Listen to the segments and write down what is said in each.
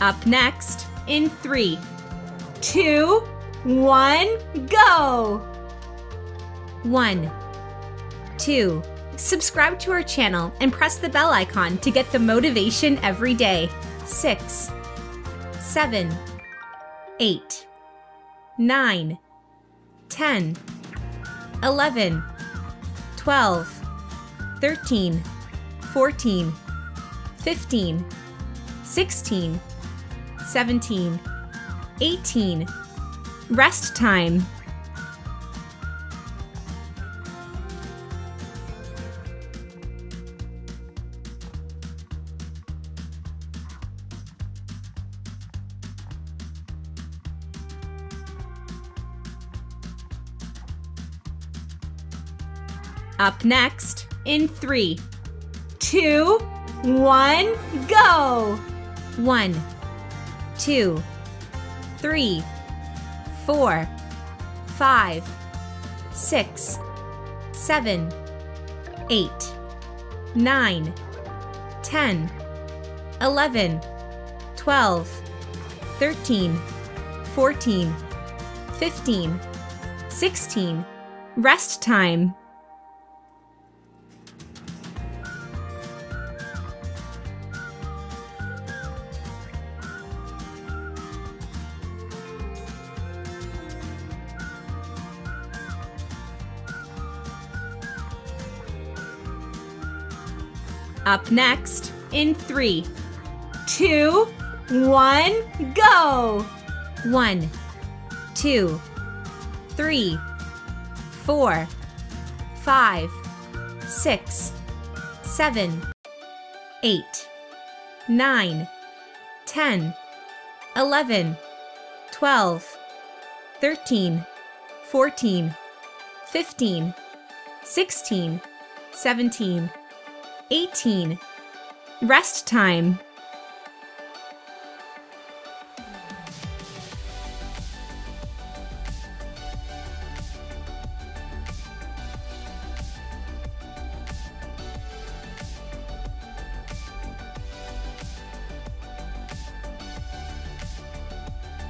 Up next in three, two, one, go! One, two. Subscribe to our channel and press the bell icon to get the motivation every day. Six, seven, eight, nine, ten, eleven, twelve, thirteen, fourteen, fifteen, sixteen, seventeen, eighteen. Rest time. Up next in three, two, one, go! One, two, three, four, five, six, seven, eight, nine, ten, eleven, twelve, thirteen, fourteen, fifteen, sixteen. Rest time. Up next in three, two, one, go! One, two, three, four, five, six, seven, eight, nine, ten, eleven, twelve, thirteen, fourteen, fifteen, sixteen, seventeen. 18. Rest time.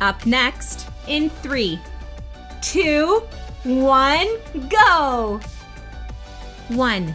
Up next in three, two, one, go! One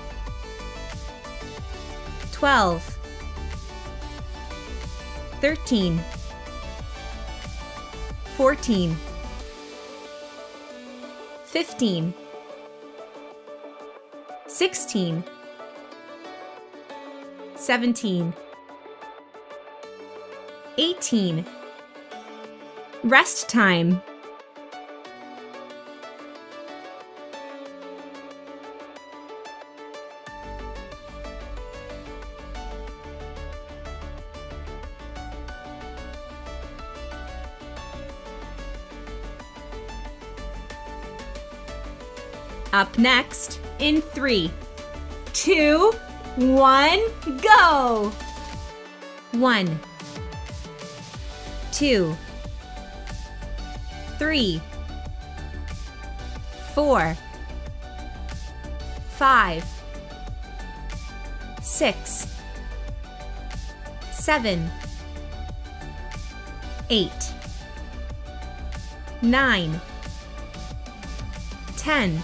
12 13 14 15 16 17 18 Rest time Up next in three, two, one, go! One, two, three, four, five, six, seven, eight, nine, ten.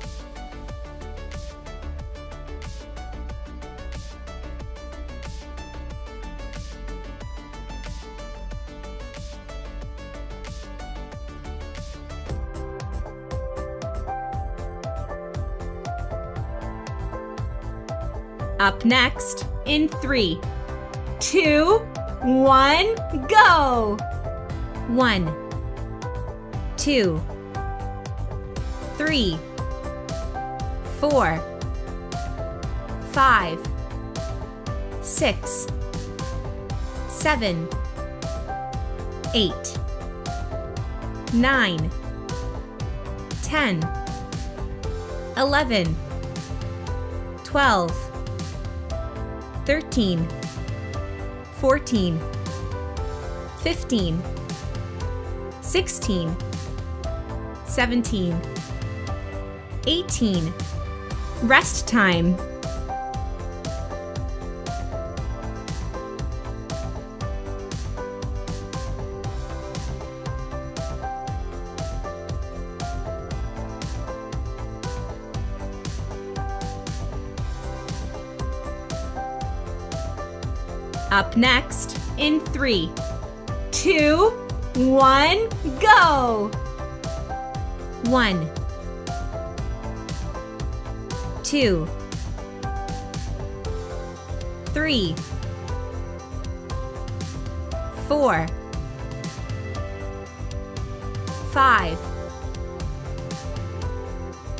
Next in three, two, one, go! One, two, three, four, five, six, seven, eight, nine, ten, eleven, twelve, thirteen, fourteen, fifteen, sixteen, seventeen, eighteen. Rest time. Up next in three, two, one, go! One, two, three, four, five,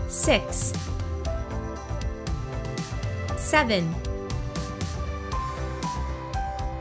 six, seven,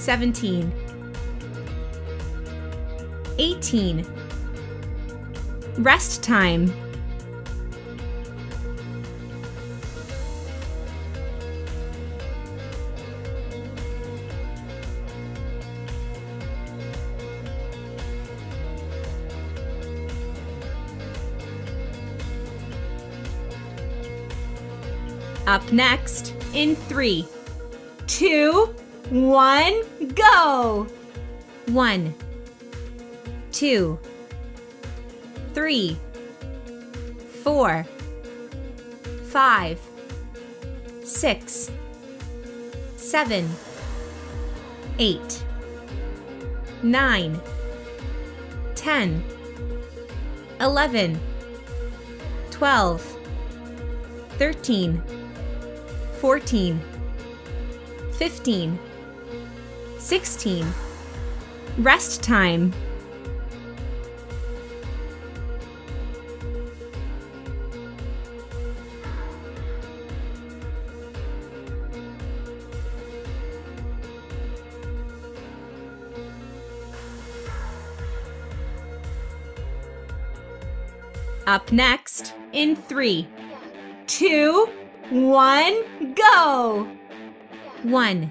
17 18 Rest time. Up next in three, two, one, go! One, two, three, four, five, six, seven, eight, nine, ten, eleven, twelve, thirteen, fourteen, fifteen. 16. Rest time. Up next in three, two, one, go! One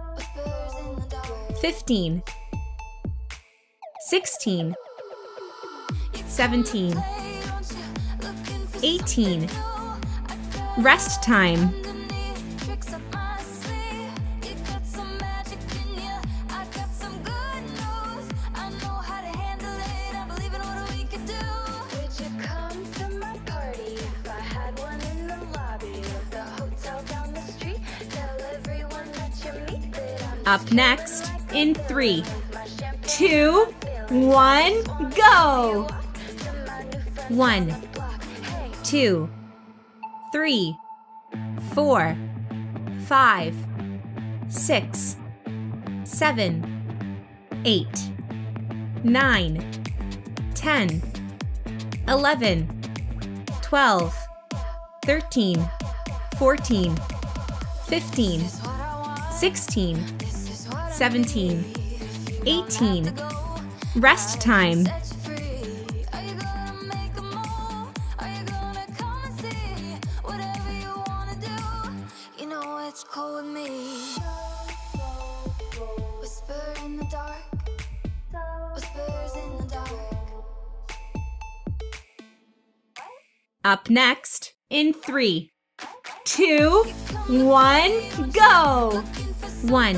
15 16 17 18 Rest time. Up next in three, two, one, go! One, two, three, four, five, six, seven, eight, nine, ten, eleven, twelve, thirteen, fourteen. 15, 16, 17, 18. Rest time. Up next, in three, two, one, go! One,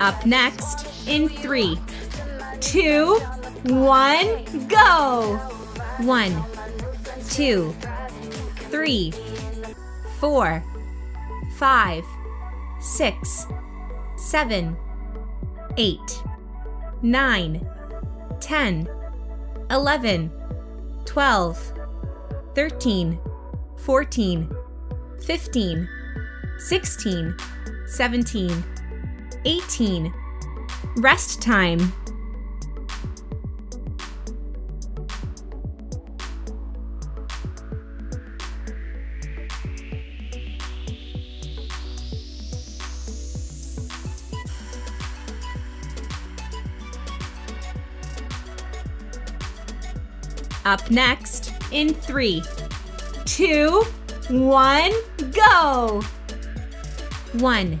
Up next, in three, two, one, go! One, two, three, four, five, six, seven, eight, nine, ten, eleven, twelve, thirteen, fourteen, fifteen, sixteen, seventeen. 18. Rest time. Up next, in three, two, one, go! One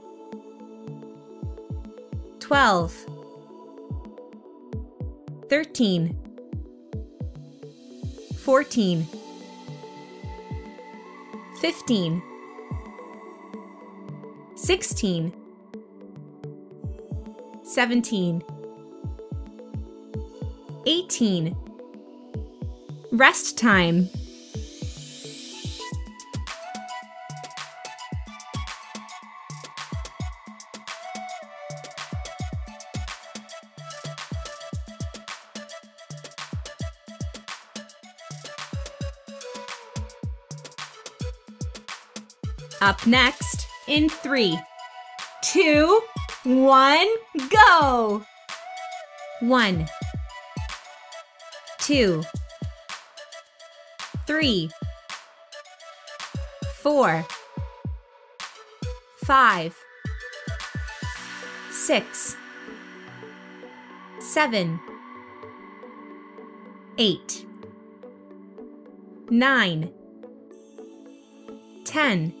12 13 14 15 16 17 18 Rest time next, in three, two, one, go! One, two, three, four, five, six, seven, eight, nine, ten.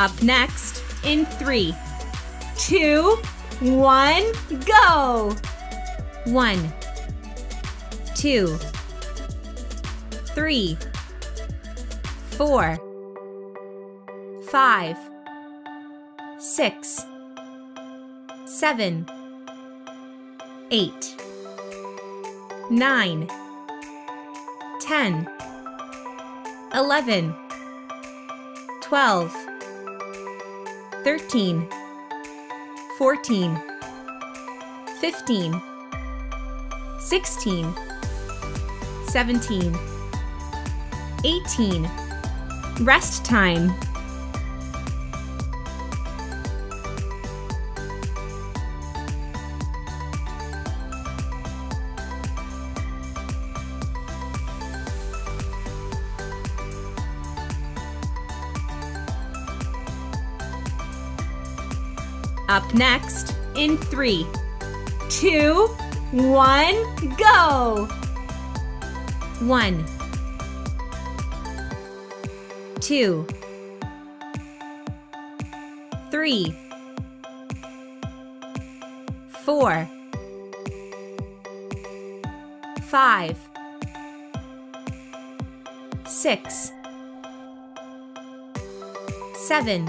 Up next, in three, two, one, go! One, two, three, four, five, six, seven, eight, nine, ten, eleven, twelve. 10, 11, 12, 13, 14, 15, 16, 17, 18. Rest time. Up next in three, two, one, go! One, two, three, four, five, six, seven,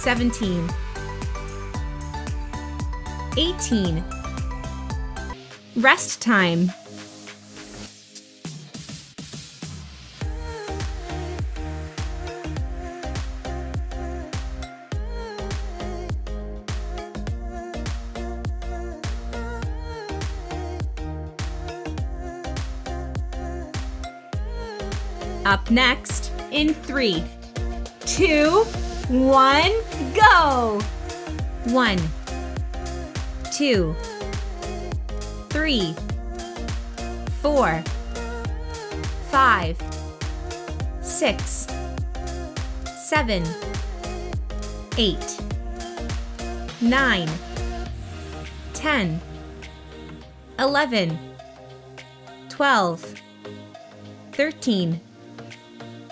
17, 18. Rest time. Up next in three, two, one, go! One, two, three, four, five, six, seven, eight, nine, ten, eleven, twelve, thirteen,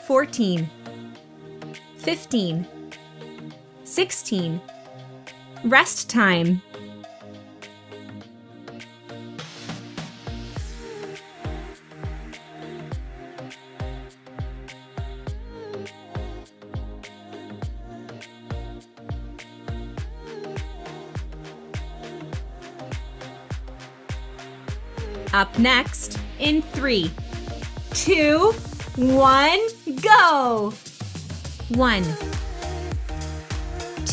fourteen, fifteen. 16. Rest time. Up next in three, two, one, go! One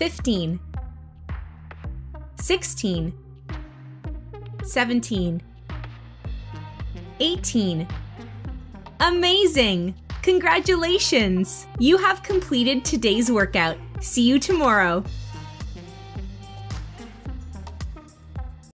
15, 16, 17, 18. Amazing! Congratulations! You have completed today's workout. See you tomorrow.